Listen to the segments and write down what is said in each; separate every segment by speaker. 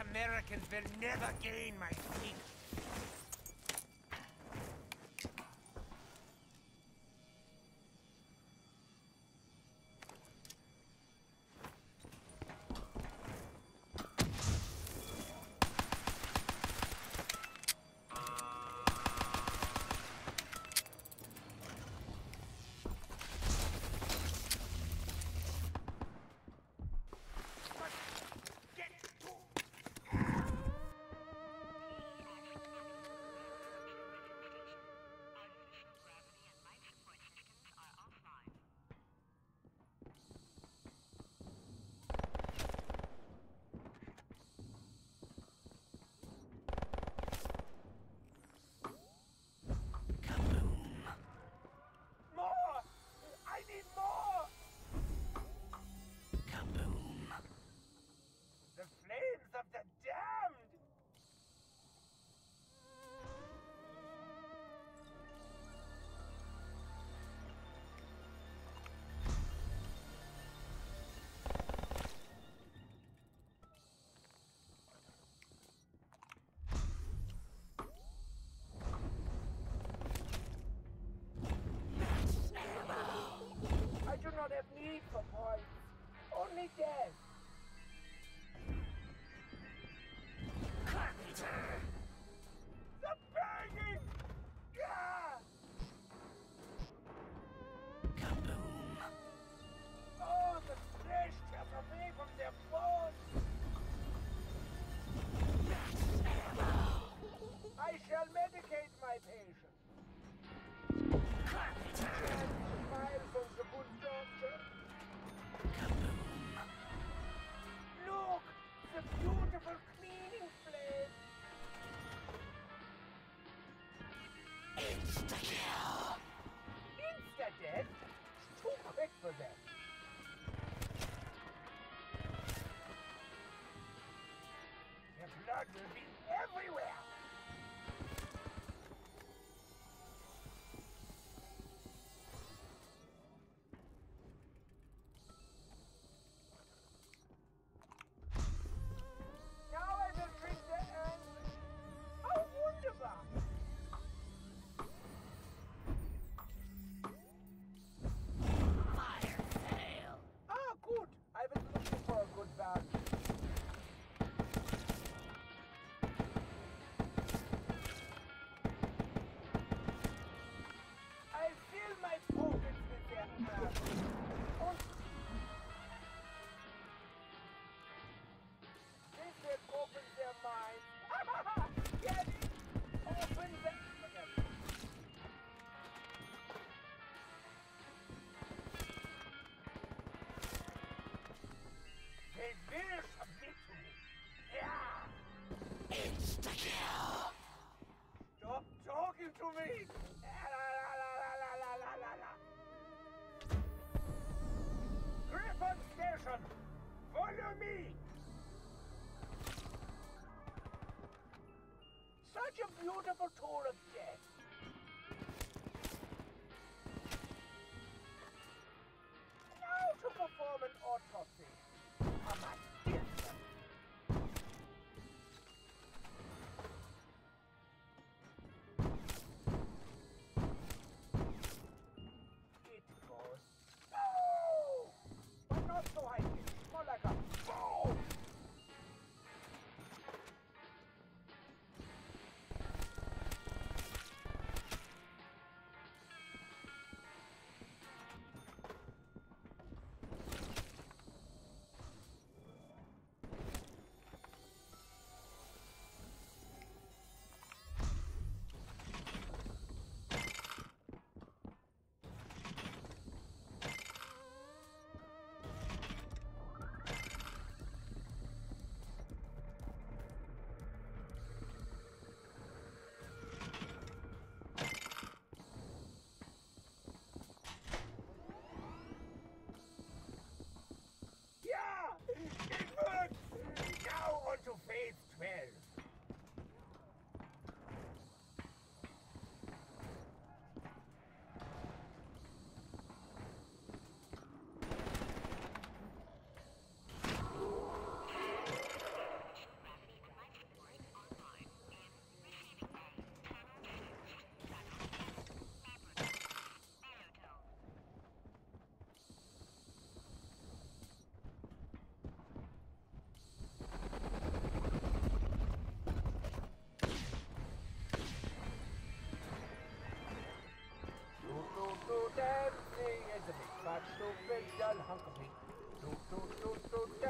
Speaker 1: Americans will never gain my feet. Murphy. काटो पे जाल हंक भी टूट टूट टूट टूट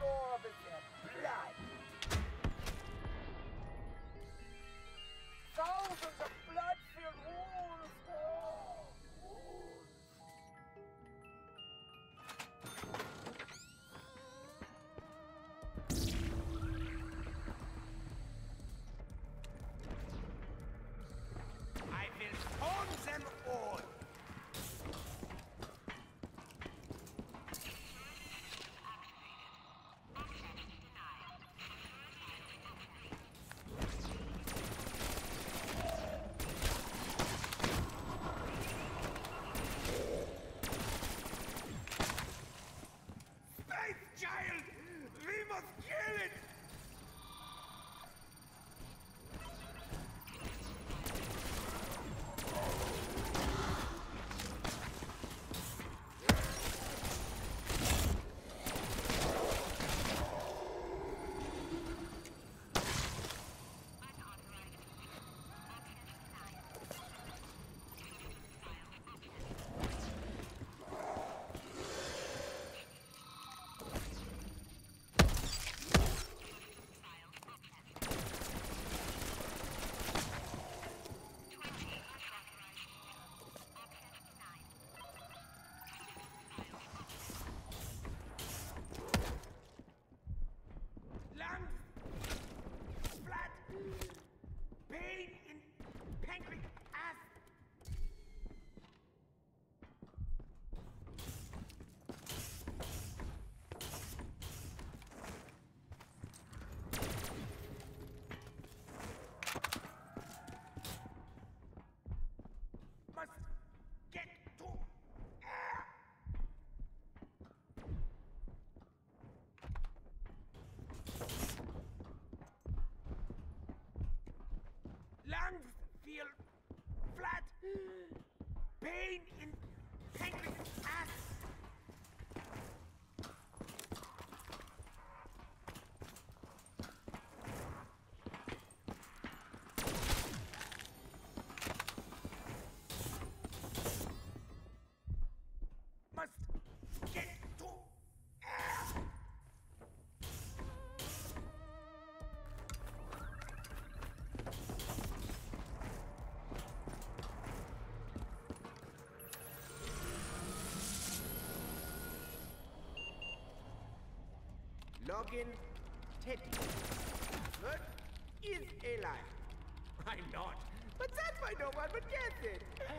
Speaker 1: floor of
Speaker 2: his Enemy
Speaker 3: Login Teddy. Password is a lie. I'm not. But that's why no one would guess it.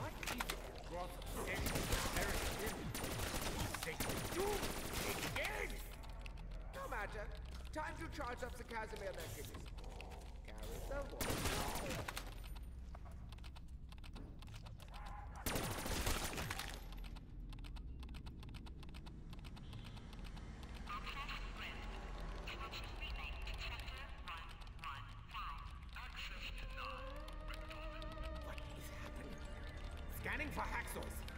Speaker 4: What is your obsession with American Say you again!
Speaker 3: No matter. Time to charge up the Casimir messages. Carry the?
Speaker 4: Scanning for hacksaws.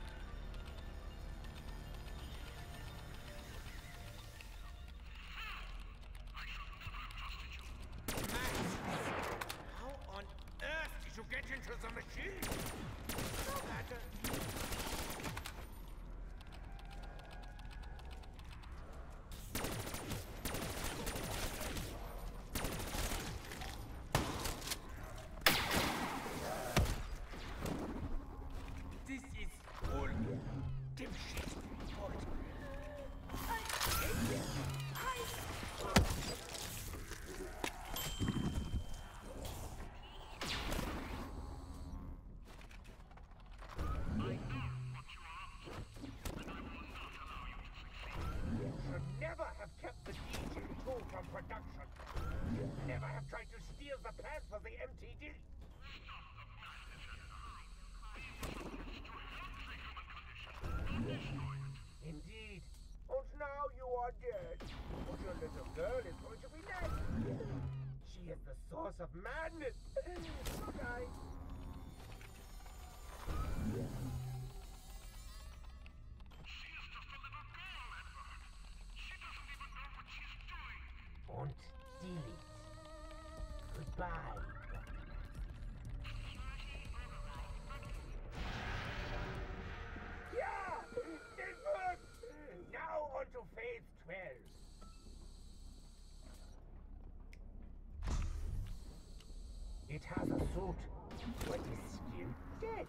Speaker 1: Never have tried to steal the pad for the MPD. Indeed. And now you are dead. But your little girl is going to be next. She is the source of madness. Good night. A suit, but still dead.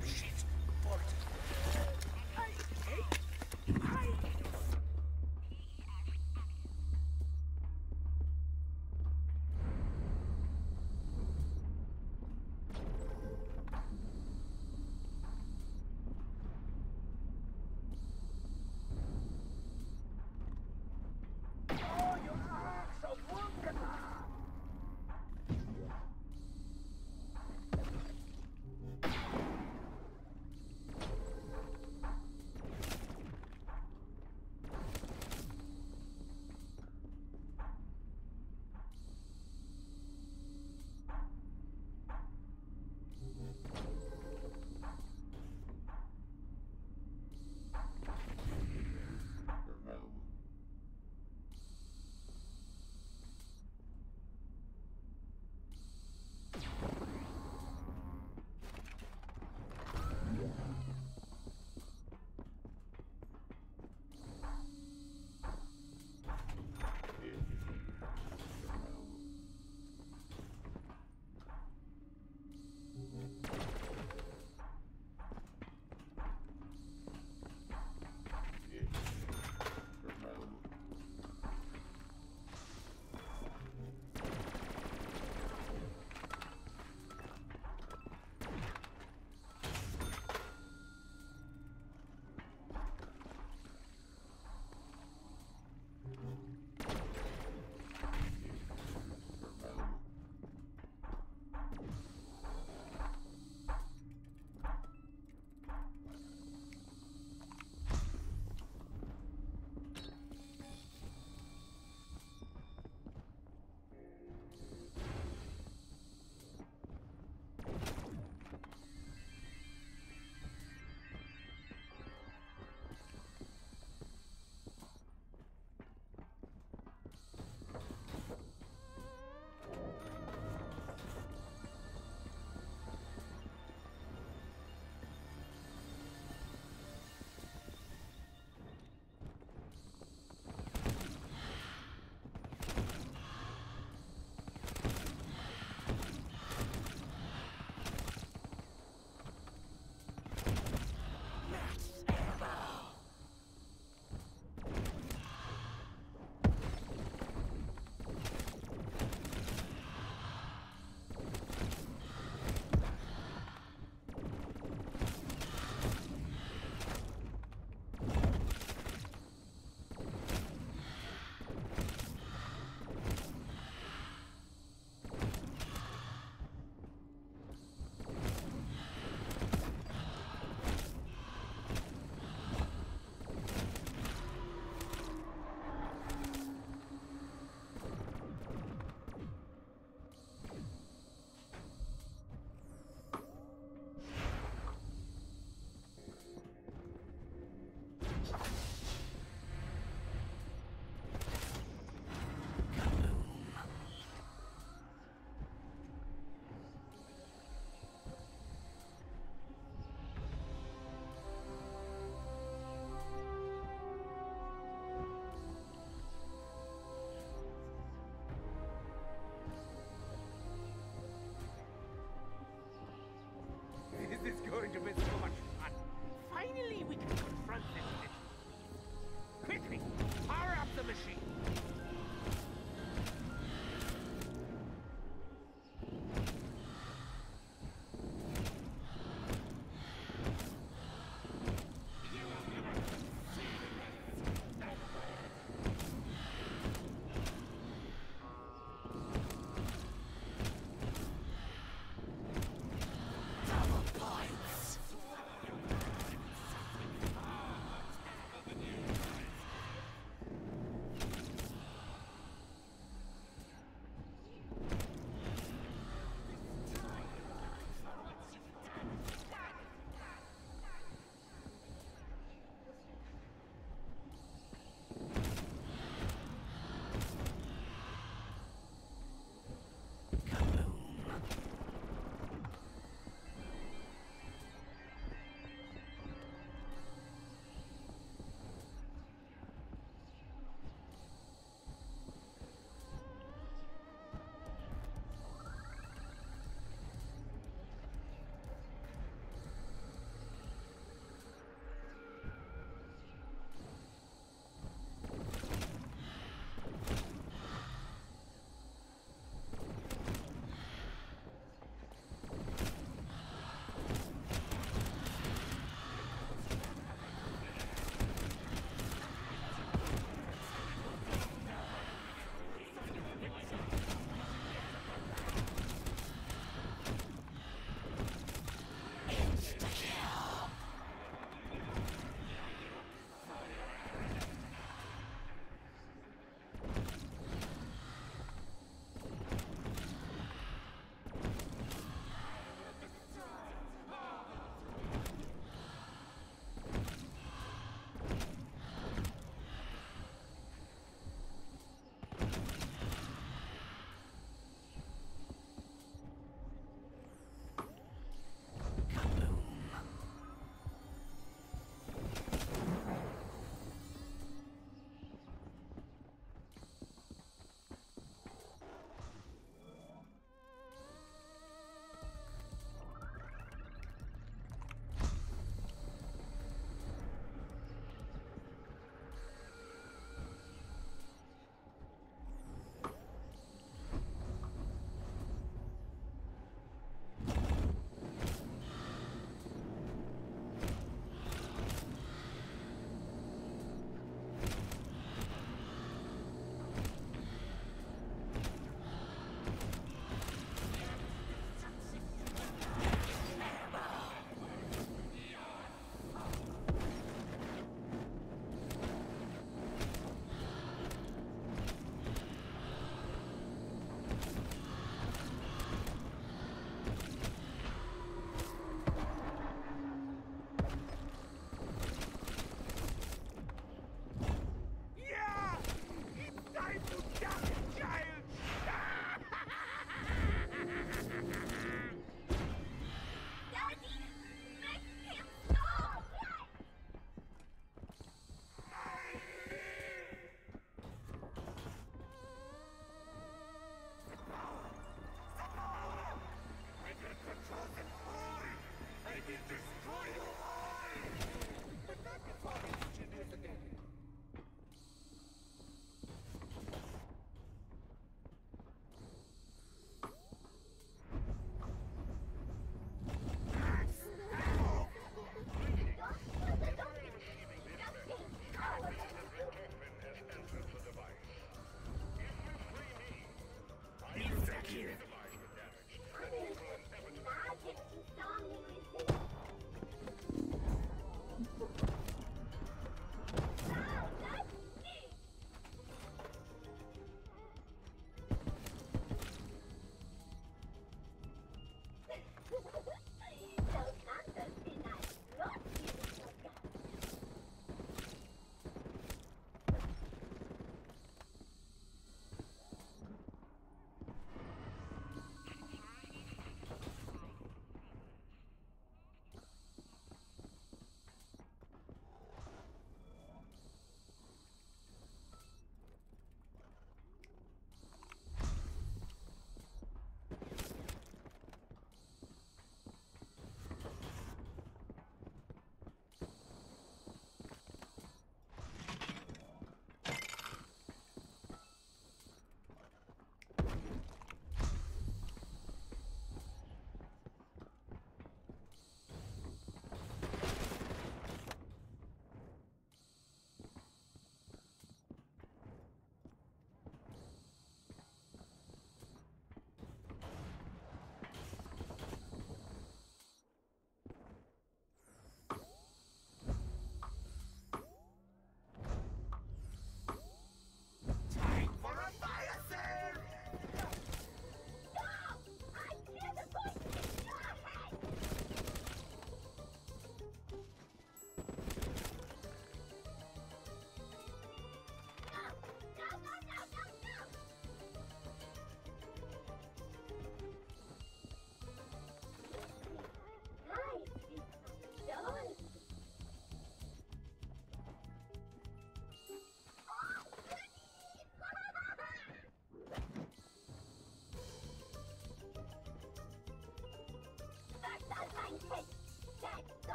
Speaker 1: Dipshit.